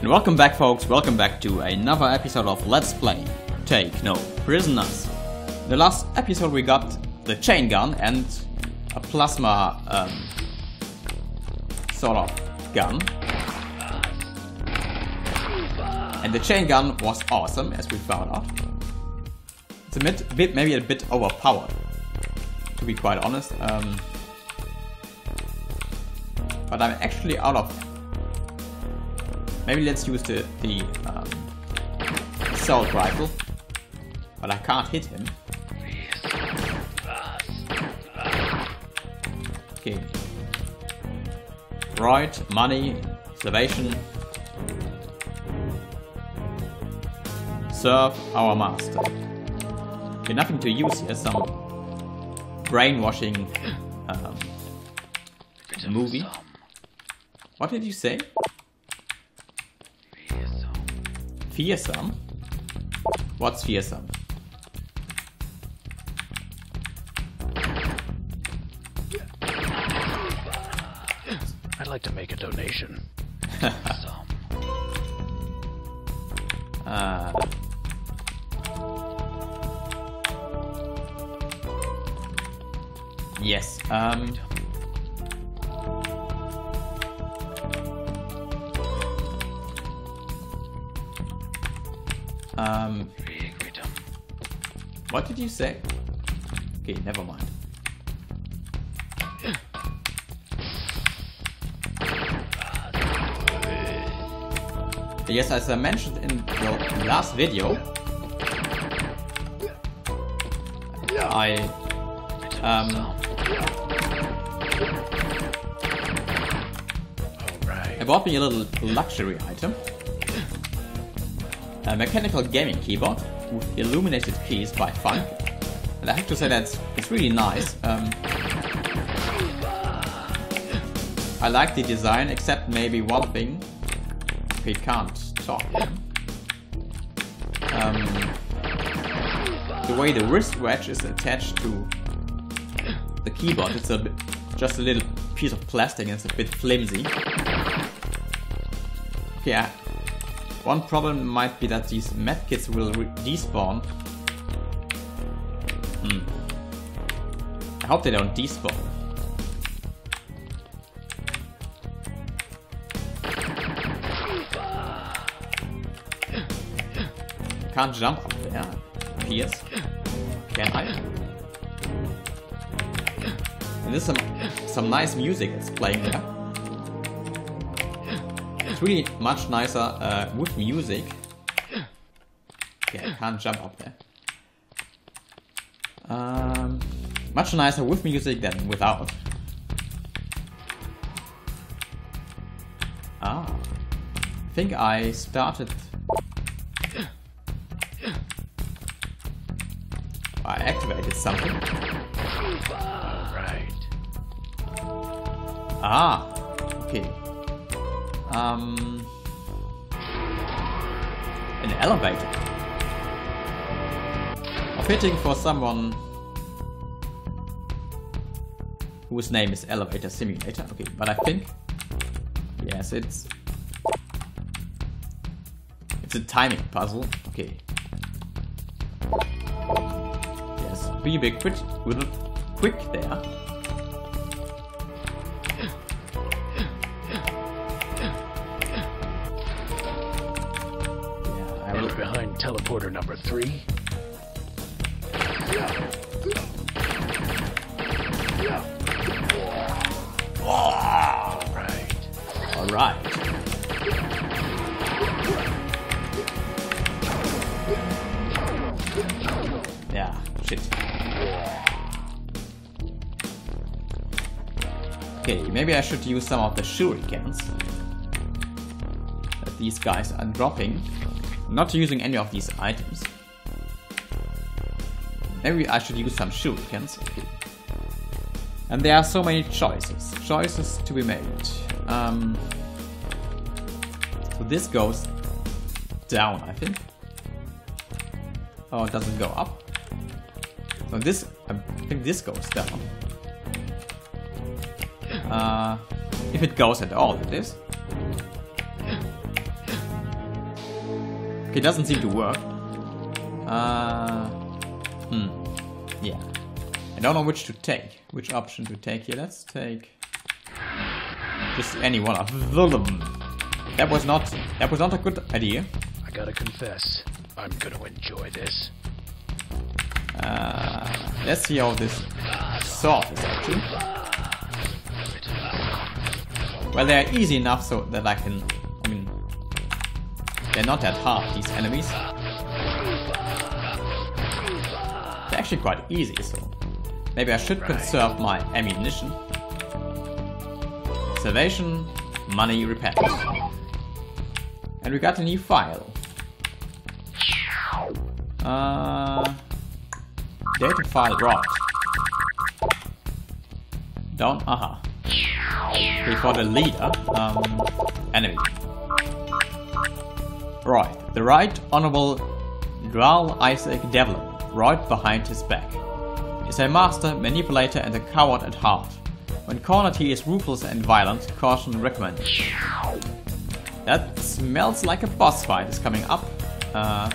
And welcome back folks, welcome back to another episode of Let's Play Take No Prisoners. The last episode we got the chain gun and a plasma um, sort of gun. And the chain gun was awesome as we found out. It's a bit, bit maybe a bit overpowered, to be quite honest. Um, but I'm actually out of Maybe let's use the, the um, assault rifle. But I can't hit him. Okay. Right, money, salvation. Serve our master. Okay, nothing to use here, some brainwashing um, movie. What did you say? Fearsome? What's fearsome? I'd like to make a donation. uh, yes. Um, Um, what did you say? Okay, never mind. Yes, as I mentioned in the last video, I um, I bought me a little luxury item a mechanical gaming keyboard with illuminated keys by Func. And I have to say that it's really nice. Um, I like the design, except maybe one thing. He can't talk. Um, the way the wristwatch is attached to the keyboard, it's a bit, just a little piece of plastic and it's a bit flimsy. Okay, one problem might be that these medkits will despawn. Hmm. I hope they don't despawn. Can't jump up there. Appears. Can I? And there's some some nice music that's playing there really much nicer uh, with music. Yeah, I can't jump up there. Um, much nicer with music than without. Ah, I think I started. I activated something. Right. Ah, okay. Um, an elevator. A fitting for someone whose name is Elevator Simulator. Okay, but I think yes, it's it's a timing puzzle. Okay. Yes, be a bit quick, quick there. Teleporter number three. All right. All right. Yeah, shit. Okay, maybe I should use some of the shurikens that these guys are dropping not using any of these items. Maybe I should use some shurikens. And there are so many choices. Choices to be made. Um, so this goes down, I think. Oh, it doesn't go up. So this, I think this goes down. Uh, if it goes at all, it is. It doesn't seem to work. Uh, hmm. Yeah. I don't know which to take. Which option to take here. Let's take just any one of them. That was not that was not a good idea. I gotta confess, I'm gonna enjoy this. Uh, let's see how this is actually. Well, they're easy enough so that I can. I mean, they're not that hard. These enemies. They're actually quite easy, so maybe I should conserve my ammunition. Salvation, money, repairs. And we got a new file. Uh, data file RHOID. Down, aha. Okay, for the leader, um, enemy. Right, the Right Honorable Oral Isaac Devlin, right behind his back, is a master, manipulator, and a coward at heart. When cornered, he is ruthless and violent, caution recommended. That smells like a boss fight is coming up. Uh,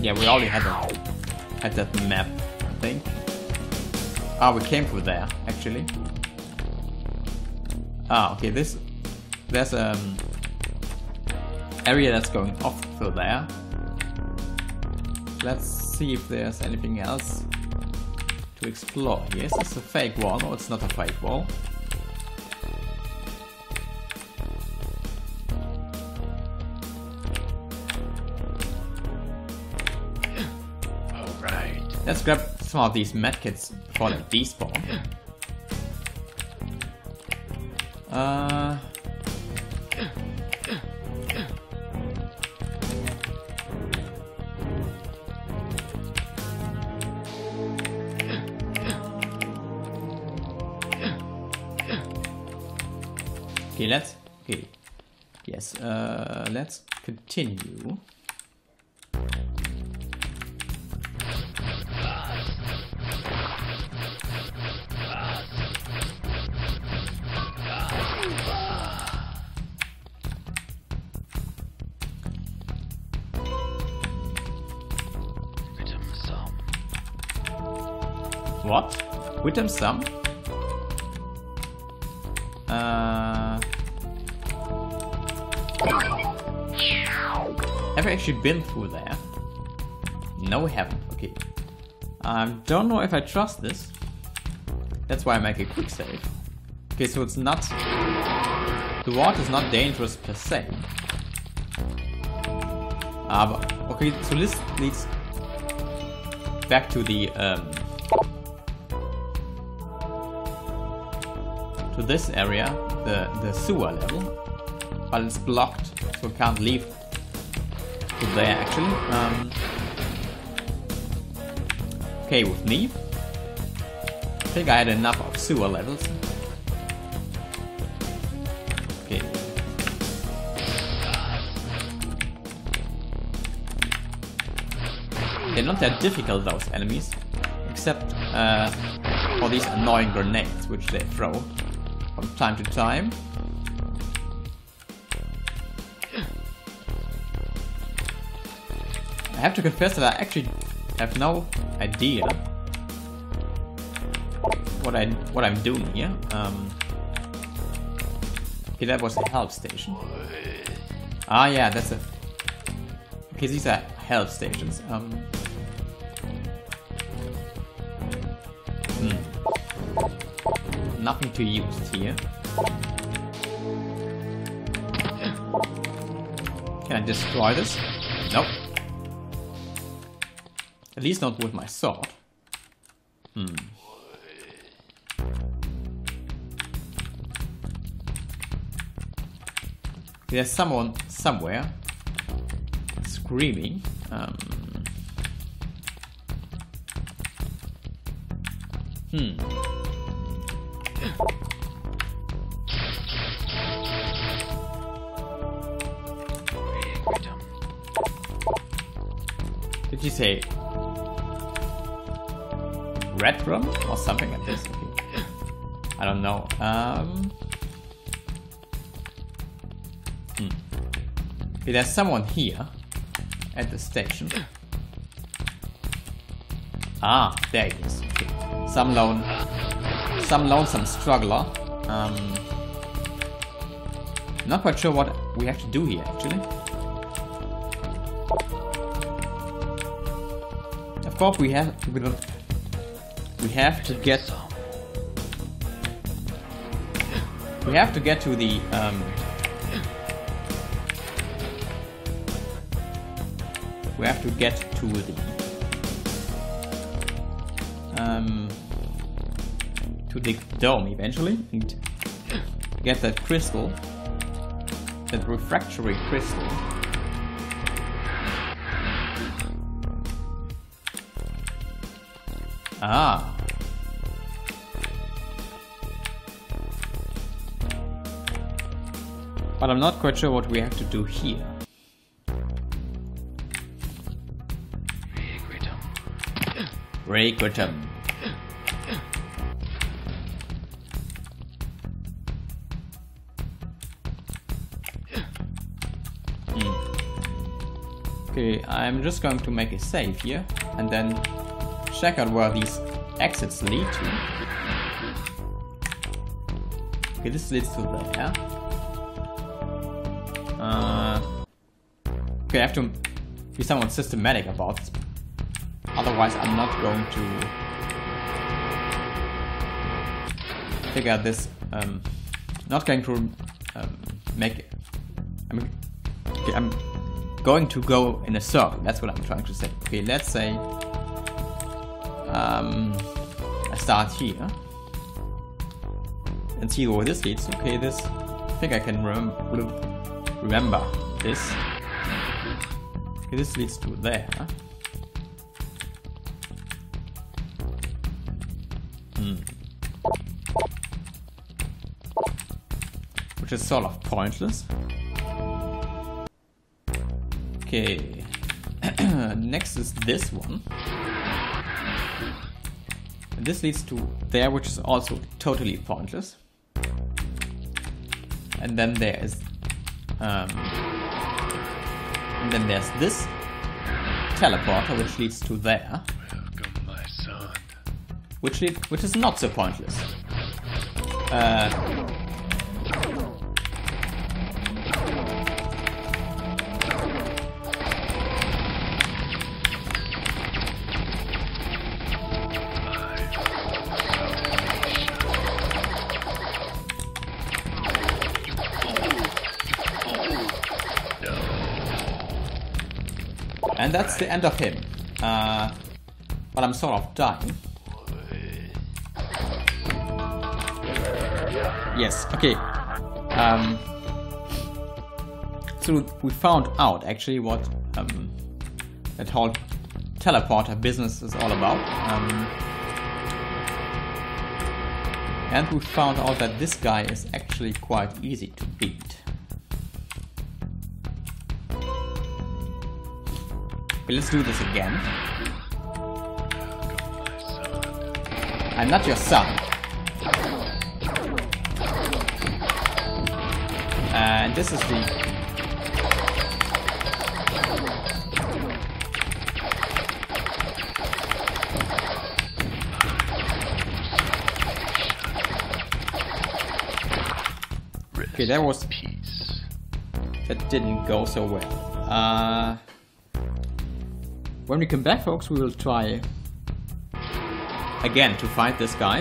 yeah, we already had that, had that map, I think. Ah, we came through there, actually. Ah, okay, this... There's a um, area that's going off through there. Let's see if there's anything else to explore. Yes, it's a fake wall. No, it's not a fake wall. Alright. Let's grab some of these medkits before they despawn. Uh, okay, let's. Okay. Yes, uh, let's continue. What? With them some? I actually been through there? No, we haven't. Okay. I don't know if I trust this. That's why I make a quick save. Okay, so it's not... The water is not dangerous per se. But, okay, so this leads back to the um, to this area, the the sewer level, but it's blocked, so we can't leave to there actually. Um, okay, with me, I think I had enough of sewer levels. Okay. They're not that difficult, those enemies, except uh, for these annoying grenades which they throw from time to time. I have to confess that I actually have no idea what I what I'm doing here. Um, okay, that was a help station. Ah, yeah, that's a. Okay, these are help stations. Um, hmm. Nothing to use here. Can I destroy this? Nope. At least not with my sword. Hmm. There's someone somewhere screaming. Um, hmm. Did you say red room or something like this? I don't know. Um. Hmm. There's someone here at the station. Ah, there he is. Some lone, some lonesome struggler. Um, not quite sure what we have to do here, actually. Of course, we have have to get we have to get to the um, we have to get to the um, to the dome eventually and get that crystal, that refractory crystal. Ah. But I'm not quite sure what we have to do here. Requitum. Hmm. Okay, I'm just going to make a save here and then check out where these exits lead to. Okay, this leads to there. Uh, okay, I have to be somewhat systematic about this. Otherwise, I'm not going to figure out this. Um, not going to um, make. It. I'm, okay, I'm going to go in a circle. That's what I'm trying to say. Okay, let's say um, I start here and see where this leads. Okay, this. I think I can rem remember this. Okay, this leads to there. Hmm. Which is sort of pointless. Okay. Next is this one. This leads to there, which is also totally pointless. And then there is um, and then there's this teleporter, which leads to there. Welcome, my son. Which lead, which is not so pointless. Uh, And that's the end of him. Uh, but I'm sort of dying. Yes, okay. Um, so we found out actually what um, that whole teleporter business is all about. Um, and we found out that this guy is actually quite easy to beat. Okay, let's do this again. I'm not your son. And this is the... Okay, that was... Peace. That didn't go so well. Uh... When we come back, folks, we will try again to fight this guy.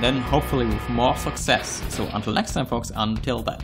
Then hopefully with more success. So until next time, folks, until then.